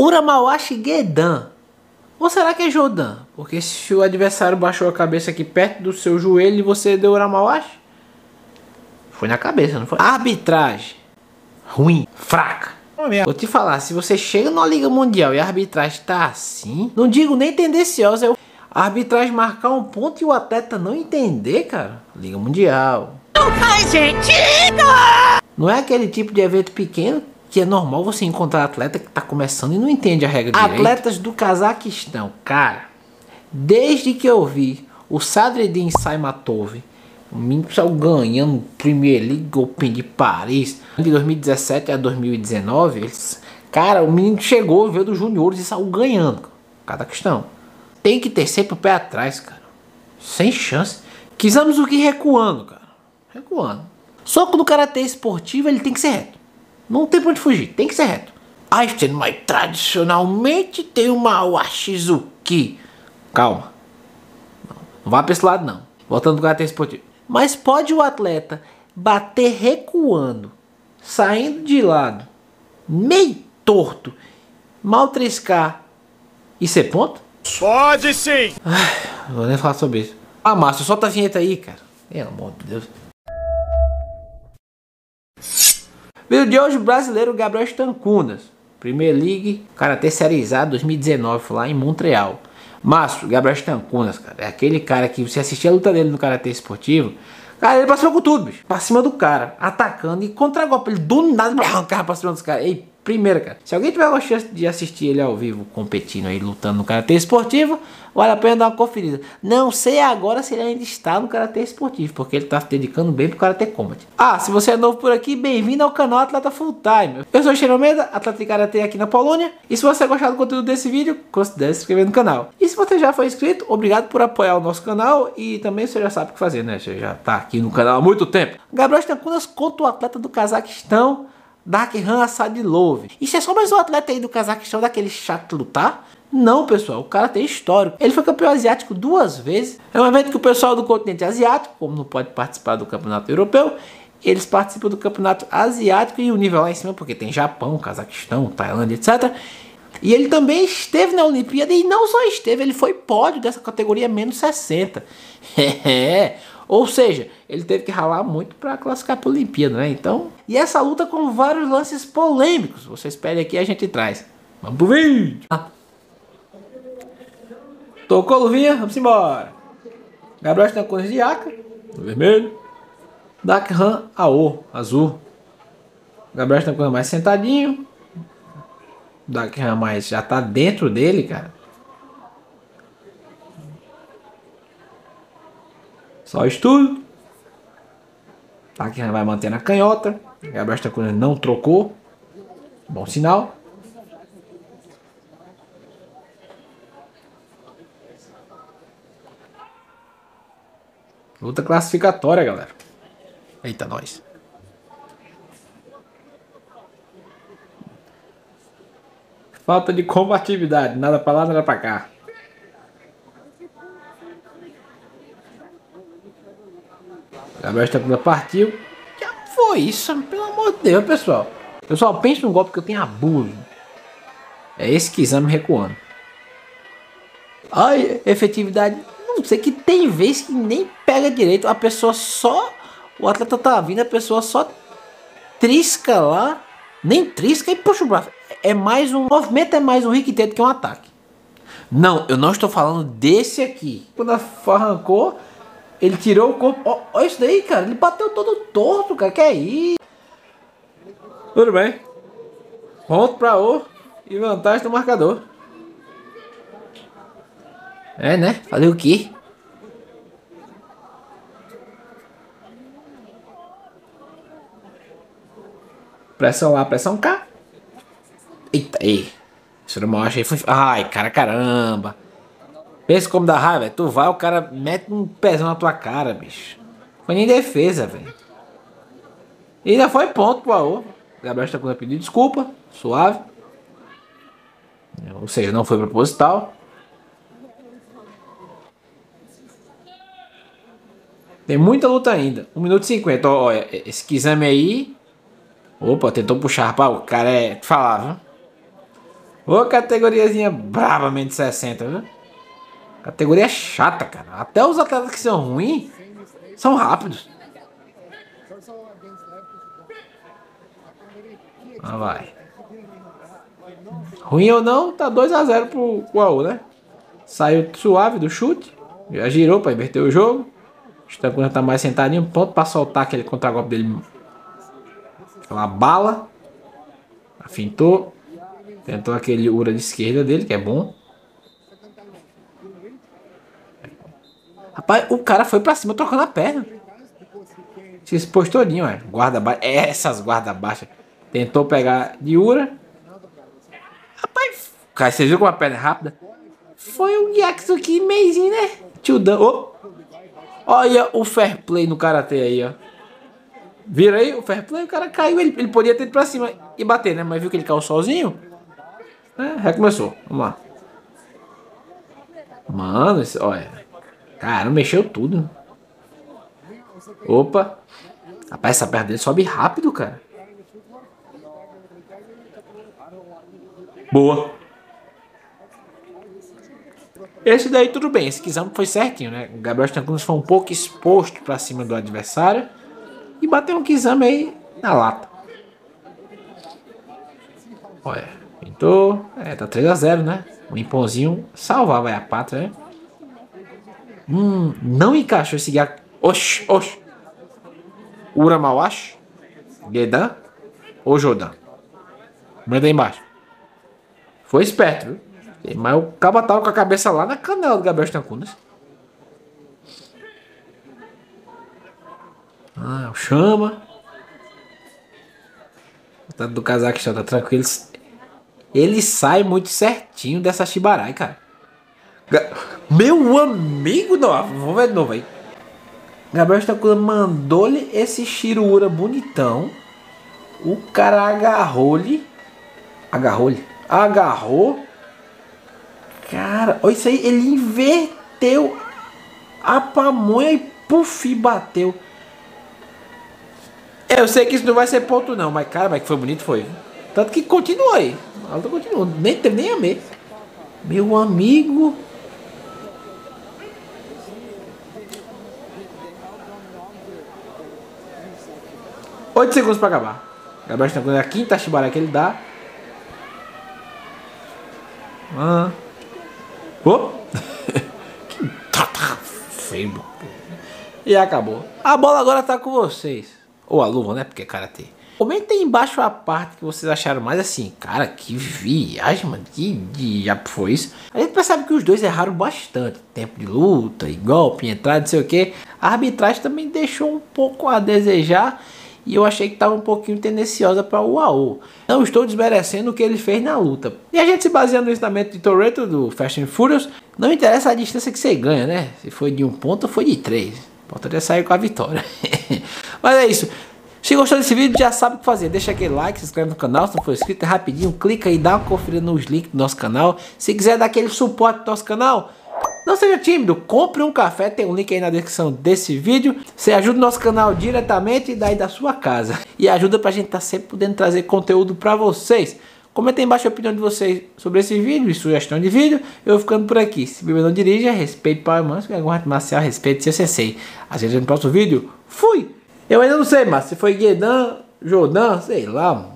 Uramawashi Gedan. Ou será que é Jodan? Porque se o adversário baixou a cabeça aqui perto do seu joelho e você deu Uramawashi, foi na cabeça, não foi? Arbitragem. Ruim, fraca. Vou te falar, se você chega numa Liga Mundial e a arbitragem tá assim, não digo nem tendenciosa, é a arbitragem marcar um ponto e o atleta não entender, cara. Liga Mundial. Não é aquele tipo de evento pequeno que é normal você encontrar atleta que tá começando e não entende a regra direito. Atletas do Cazaquistão, cara. Desde que eu vi o Sadreddin Saimatov, o menino saiu ganhando Premier League Open de Paris de 2017 a 2019. Eles, cara, o menino chegou, veio dos juniores e saiu ganhando. Cada questão. Tem que ter sempre o pé atrás, cara. Sem chance. Quisamos o que recuando, cara. Recuando. Só que no karatê esportivo ele tem que ser reto. Não tem pra onde fugir, tem que ser reto. Einstein, mas tradicionalmente tem uma Washizuki. Calma. Não vá pra esse lado, não. Voltando pro karatê esportivo. Mas pode o atleta bater recuando, saindo de lado, meio torto, mal triscar e ser ponto? Pode sim! Ai, não vou nem falar sobre isso. Ah, Márcio, solta a vinheta aí, cara. Pelo amor de Deus. Vídeo de hoje, brasileiro Gabriel Stancunas. Premier League, Karatê Série A 2019, lá em Montreal. Márcio, Gabriel Stancunas, cara, é aquele cara que você assistia a luta dele no Karatê Esportivo. Cara, ele passou com tudo, bicho. Pra cima do cara, atacando e contra-golpe. Ele do nada, arrancava pra cima dos caras. Ei, Primeiro, cara, se alguém tiver a chance de assistir ele ao vivo, competindo aí, lutando no Karatê Esportivo, vale a pena dar uma conferida. Não sei agora se ele ainda está no Karatê Esportivo, porque ele está se dedicando bem pro Karatê Combat. Ah, se você é novo por aqui, bem-vindo ao canal Atleta Full Time. Eu sou o Xenomeda, atleta de Karatê aqui na Polônia. E se você gostar do conteúdo desse vídeo, considere se inscrever no canal. E se você já foi inscrito, obrigado por apoiar o nosso canal. E também você já sabe o que fazer, né? Você já está aqui no canal há muito tempo. Gabriel Stankunas contra o atleta do Cazaquistão. Darkhan Asadilov. Isso é só mais um atleta aí do Cazaquistão daquele chato lutar? Não, pessoal, o cara tem histórico. Ele foi campeão asiático duas vezes. É um evento que o pessoal do continente asiático, como não pode participar do campeonato europeu, eles participam do campeonato asiático e o nível lá em cima, porque tem Japão, Cazaquistão, Tailândia, etc. E ele também esteve na Olimpíada e não só esteve, ele foi pódio dessa categoria menos 60. É, ou seja, ele teve que ralar muito para classificar para a Olimpíada, né? Então, e essa luta com vários lances polêmicos. Você espere aqui a gente traz. Vamos pro vídeo. Ah. Tocou a luvinha? Vamos embora. Gabriel está com de Aka, vermelho. Dakhan Aô, azul. Gabriel está com mais sentadinho. Dakhan mais já tá dentro dele, cara. Só estudo. Aqui vai manter na canhota. Gabriel Stacuna não trocou. Bom sinal. Luta classificatória, galera. Eita, nós. Falta de combatividade. Nada pra lá, nada pra cá. Gabriel Estapula partiu. Já foi isso, pelo amor de Deus, pessoal. Pessoal, pense num golpe que eu tenho abuso. É esse que exame recuando. Ai, efetividade. Não sei que tem vez que nem pega direito. A pessoa só. O atleta tá vindo, a pessoa só trisca lá. Nem trisca e puxa o braço. É mais um. Movimento é mais um riquiteiro do que um ataque. Não, eu não estou falando desse aqui. Quando arrancou, ele tirou o corpo. Olha isso daí, cara. Ele bateu todo torto, cara. Que é isso? Tudo bem. Ponto para O e vantagem do marcador. É, né? Fazer o quê? Pressão lá, pressão cá. Ei. Isso não acha aí foi. Ai, cara, caramba. Pensa como dá raiva, tu vai, o cara mete um pezão na tua cara, bicho. Foi nem defesa, velho. E ainda foi ponto pro AO. Gabriel está com pedir desculpa, suave. Ou seja, não foi proposital. Tem muita luta ainda. 1 minuto e 50. Olha, esse exame aí. Opa, tentou puxar. Rapaz, o cara é. Falar, viu? Ô, categoriazinha bravamente 60, viu? Categoria chata, cara. Até os atletas que são ruins são rápidos. Ah, vai. Ruim ou não, tá 2x0 pro Uau, né? Saiu suave do chute. Já girou pra inverter o jogo. O Estancuna tá mais sentadinho, pronto pra soltar aquele contra-golpe dele. Aquela bala. Afintou. Tentou aquele ura de esquerda dele, que é bom. Rapaz, o cara foi pra cima trocando a perna. Se expôs todinho, ué. Guarda baixa. Essas guarda baixa. Tentou pegar de ura. Rapaz, cara, viu com a perna rápida? Foi um Jackson aqui, meizinho, né? Tio Dan. Oh. Olha o fair play no karatê aí, ó. Vira aí o fair play, o cara caiu. Ele, ele podia ter ido pra cima e bater, né? Mas viu que ele caiu sozinho? É, recomeçou. Vamos lá. Mano, esse, olha. Cara, mexeu tudo. Opa. Rapaz, essa perna dele sobe rápido, cara. Boa. Esse daí tudo bem, esse Kizama foi certinho, né? O Gabriel Stankunas foi um pouco exposto para cima do adversário e bateu um Kizama aí na lata. Olha, pintou. É, tá 3x0, né? O Imponzinho salvava a pátria, né? Hum, não encaixou esse Gyak. Oxi, oxi. Uramawashi? Gedan? Ou Jodan? Manda aí embaixo. Foi esperto, viu? Mas o cabo tava com a cabeça lá na canela do Gabriel Stancunas. Ah, chama. O do Cazaquistão tá tranquilo. Ele sai muito certinho dessa Shibarai, cara. Meu amigo, não, vamos ver de novo aí. Gabriel Stancunas mandou-lhe esse Shiruura bonitão. O cara agarrou-lhe. Agarrou-lhe agarrou. Cara, olha isso aí, ele inverteu a pamonha e puf, bateu. Eu sei que isso não vai ser ponto não, mas cara, mas que foi bonito foi. Tanto que continuou aí. A luta continuou, nem teve nem amei. Meu amigo. Oito segundos para acabar. Gabriel está a quinta chibara que ele dá. Ah. Oh. que tá feio. E acabou. A bola agora tá com vocês. Ou a luva, né? Porque é karatê. Comenta aí embaixo a parte que vocês acharam mais assim. Cara, que viagem, mano. Que diabo foi isso? A gente percebe que os dois erraram bastante. Tempo de luta, e golpe, entrada, não sei o que. A arbitragem também deixou um pouco a desejar e eu achei que estava um pouquinho tendenciosa para o UAU. Não estou desmerecendo o que ele fez na luta. E a gente se baseando no ensinamento de Toretto do Fast and Furious, não interessa a distância que você ganha, né? Se foi de um ponto ou foi de três. Poderia sair com a vitória. Mas é isso. Se gostou desse vídeo, já sabe o que fazer. Deixa aquele like, se inscreve no canal. Se não for inscrito, é rapidinho. Clica aí, dá uma conferida nos links do nosso canal. Se quiser dar aquele suporte do nosso canal, não seja tímido, compre um café, tem um link aí na descrição desse vídeo. Você ajuda o nosso canal diretamente daí da sua casa. E ajuda pra gente estar tá sempre podendo trazer conteúdo pra vocês. Comenta aí embaixo a opinião de vocês sobre esse vídeo e sugestão de vídeo. Eu vou ficando por aqui. Se bebê não dirija, respeite para o irmão. Se arte marcial, respeite seu sensei. A gente no próximo vídeo. Fui! Eu ainda não sei, mas se foi Guedan, Jordan, sei lá,